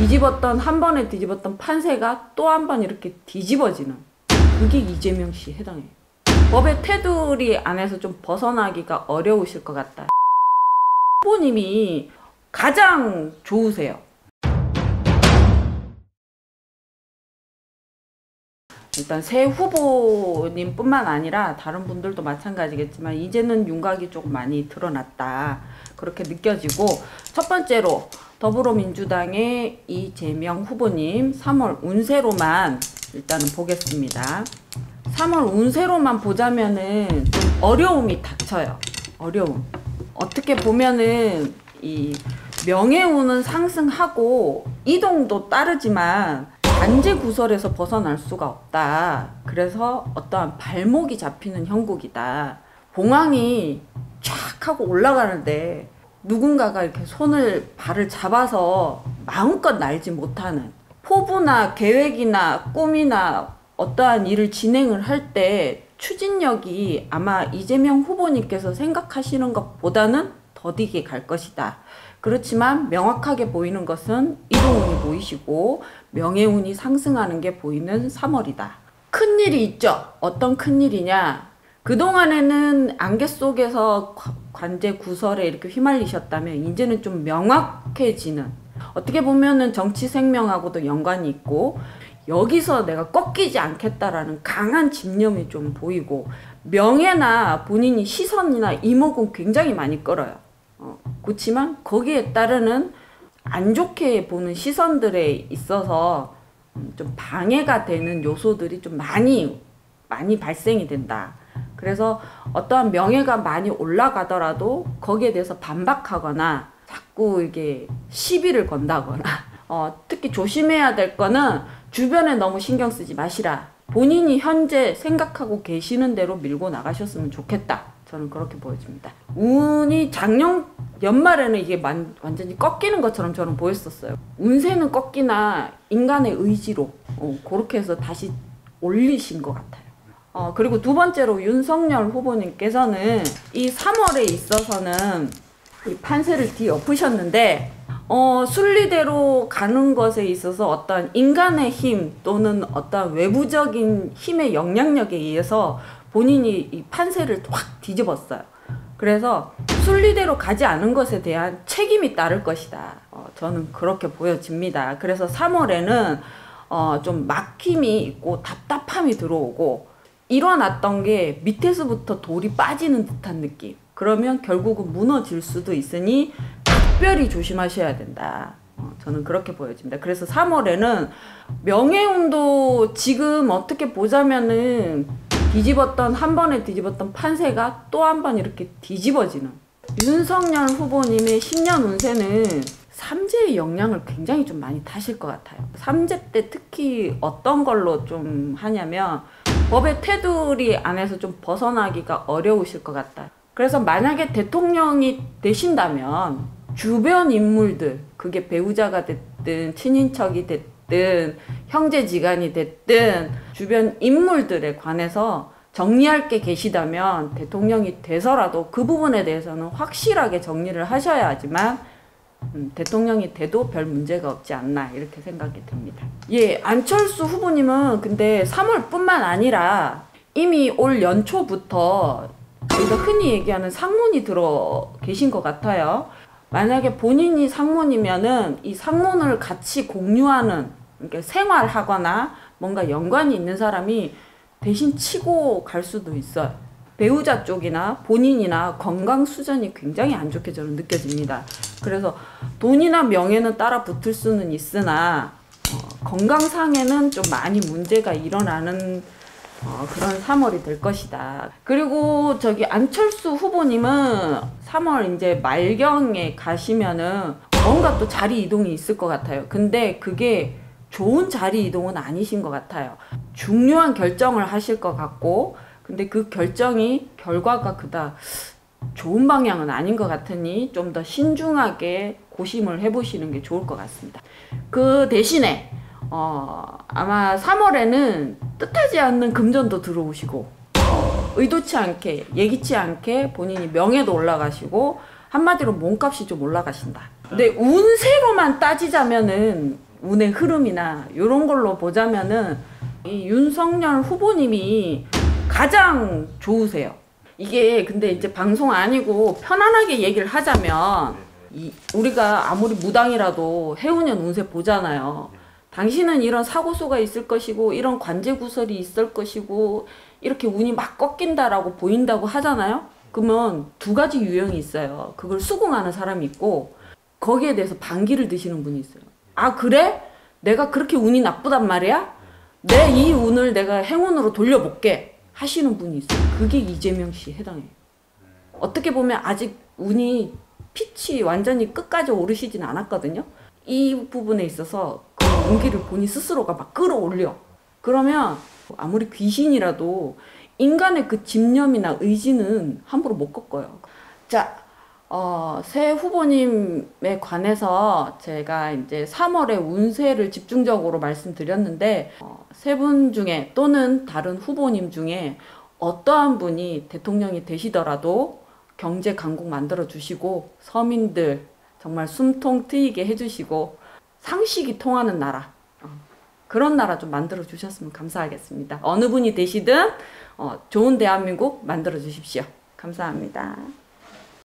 뒤집었던 한 번에 뒤집었던 판세가 또 한 번 이렇게 뒤집어지는 그게 이재명 씨 해당해요. 법의 테두리 안에서 좀 벗어나기가 어려우실 것 같다. 후보님이 가장 좋으세요. 일단 새 후보님뿐만 아니라 다른 분들도 마찬가지겠지만 이제는 윤곽이 조금 많이 드러났다 그렇게 느껴지고 첫 번째로 더불어민주당의 이재명 후보님 3월 운세로만 일단은 보겠습니다. 3월 운세로만 보자면은 좀 어려움이 닥쳐요. 어려움. 어떻게 보면은 이 명예운은 상승하고 이동도 따르지만 단지 구설에서 벗어날 수가 없다. 그래서 어떠한 발목이 잡히는 형국이다. 봉황이 쫙 하고 올라가는데 누군가가 이렇게 손을 발을 잡아서 마음껏 날지 못하는 포부나 계획이나 꿈이나 어떠한 일을 진행을 할 때 추진력이 아마 이재명 후보님께서 생각하시는 것보다는 더디게 갈 것이다. 그렇지만 명확하게 보이는 것은 이동운이 보이시고 명예운이 상승하는 게 보이는 3월이다. 큰 일이 있죠. 어떤 큰 일이냐? 그동안에는 안개 속에서 관제 구설에 이렇게 휘말리셨다면 이제는 좀 명확해지는 어떻게 보면은 정치 생명하고도 연관이 있고 여기서 내가 꺾이지 않겠다라는 강한 집념이 좀 보이고 명예나 본인이 시선이나 이목은 굉장히 많이 끌어요. 어, 그렇지만 거기에 따르는 안 좋게 보는 시선들에 있어서 음, 좀 방해가 되는 요소들이 좀 많이 많이 발생이 된다. 그래서 어떠한 명예가 많이 올라가더라도 거기에 대해서 반박하거나 자꾸 이게 시비를 건다거나 어, 특히 조심해야 될 거는 주변에 너무 신경 쓰지 마시라. 본인이 현재 생각하고 계시는 대로 밀고 나가셨으면 좋겠다. 저는 그렇게 보여집니다. 운이 작년 연말에는 이게 만, 완전히 꺾이는 것처럼 저는 보였었어요. 운세는 꺾이나 인간의 의지로 어, 그렇게 해서 다시 올리신 것 같아요. 어, 그리고 두 번째로 윤석열 후보님께서는 이 3월에 있어서는 이 판세를 뒤엎으셨는데 어, 순리대로 가는 것에 있어서 어떤 인간의 힘 또는 어떤 외부적인 힘의 영향력에 의해서 본인이 이 판세를 확 뒤집었어요. 그래서 순리대로 가지 않은 것에 대한 책임이 따를 것이다. 어, 저는 그렇게 보여집니다. 그래서 3월에는 어, 좀 막힘이 있고 답답함이 들어오고 일어났던 게 밑에서부터 돌이 빠지는 듯한 느낌. 그러면 결국은 무너질 수도 있으니 특별히 조심하셔야 된다. 어, 저는 그렇게 보여집니다. 그래서 3월에는 명예운도 지금 어떻게 보자면은 뒤집었던 한 번에 뒤집었던 판세가 또 한 번 이렇게 뒤집어지는 윤석열 후보님의 10년 운세는 삼재의 영향을 굉장히 좀 많이 타실 것 같아요. 삼재 때 특히 어떤 걸로 좀 하냐면 법의 테두리 안에서 좀 벗어나기가 어려우실 것 같다. 그래서 만약에 대통령이 되신다면 주변 인물들, 그게 배우자가 됐든 친인척이 됐든 형제 지간이 됐든 주변 인물들에 관해서 정리할 게 계시다면 대통령이 돼서라도 그 부분에 대해서는 확실하게 정리를 하셔야 하지만 음, 대통령이 돼도 별 문제가 없지 않나 이렇게 생각이 듭니다. 예, 안철수 후보님은 근데 3월뿐만 아니라 이미 올 연초부터 저희가 흔히 얘기하는 상문이 들어 계신 것 같아요. 만약에 본인이 상문이면은 이 상문을 같이 공유하는 그러니까 생활하거나 뭔가 연관이 있는 사람이 대신 치고 갈 수도 있어요. 배우자 쪽이나 본인이나 건강 수준이 굉장히 안 좋게 저는 느껴집니다. 그래서 돈이나 명예는 따라 붙을 수는 있으나 어, 건강상에는 좀 많이 문제가 일어나는 어, 그런 3월이 될 것이다. 그리고 저기 안철수 후보님은 3월 이제 말경에 가시면은 뭔가 또 자리 이동이 있을 것 같아요. 근데 그게 좋은 자리 이동은 아니신 것 같아요. 중요한 결정을 하실 것 같고 근데 그 결정이 결과가 그다 좋은 방향은 아닌 것 같으니 좀 더 신중하게 고심을 해보시는 게 좋을 것 같습니다. 그 대신에 어, 아마 3월에는 뜻하지 않는 금전도 들어오시고 어, 의도치 않게 예기치 않게 본인이 명예도 올라가시고 한마디로 몸값이 좀 올라가신다. 근데 운세로만 따지자면은 운의 흐름이나 이런 걸로 보자면은 이 윤석열 후보님이 가장 좋으세요. 이게 근데 이제 방송 아니고 편안하게 얘기를 하자면 이 우리가 아무리 무당이라도 해운년 운세 보잖아요. 당신은 이런 사고수가 있을 것이고 이런 관제 구설이 있을 것이고 이렇게 운이 막 꺾인다라고 보인다고 하잖아요. 그러면 두 가지 유형이 있어요. 그걸 수긍하는 사람이 있고 거기에 대해서 반기를 드시는 분이 있어요. 아 그래? 내가 그렇게 운이 나쁘단 말이야? 내 이 운을 내가 행운으로 돌려볼게 하시는 분이 있어요. 그게 이재명 씨에 해당해요. 어떻게 보면 아직 운이 pit이 완전히 끝까지 오르시진 않았거든요. 이 부분에 있어서 그 운기를 본인 스스로가 막 끌어올려. 그러면 아무리 귀신이라도 인간의 그 집념이나 의지는 함부로 못 꺾어요. 자, 어, 새 후보님에 관해서 제가 이제 3월에 운세를 집중적으로 말씀드렸는데 어, 세분 중에 또는 다른 후보님 중에 어떠한 분이 대통령이 되시더라도 경제 강국 만들어 주시고 서민들 정말 숨통 트이게 해주시고 상식이 통하는 나라 어, 그런 나라 좀 만들어 주셨으면 감사하겠습니다. 어느 분이 되시든 어, 좋은 대한민국 만들어 주십시오. 감사합니다.